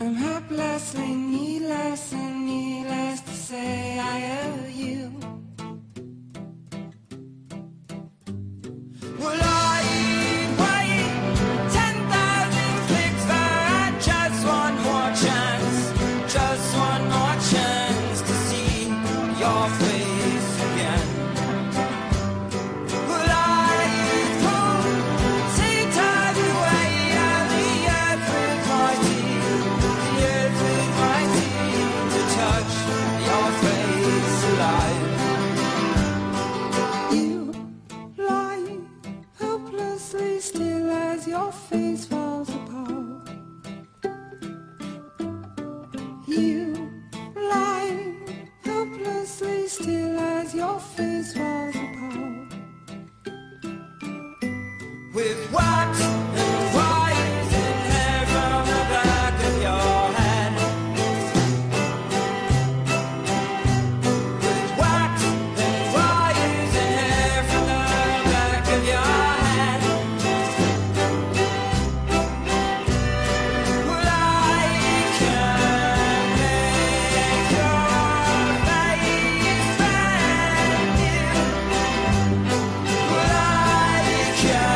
I'm hopelessly needless and needless to say I owe you. Well, I wait 10,000 for just one more chance, just one more chance to see your face. still as your face falls apart. You lie helplessly still as your face falls apart. With what? care.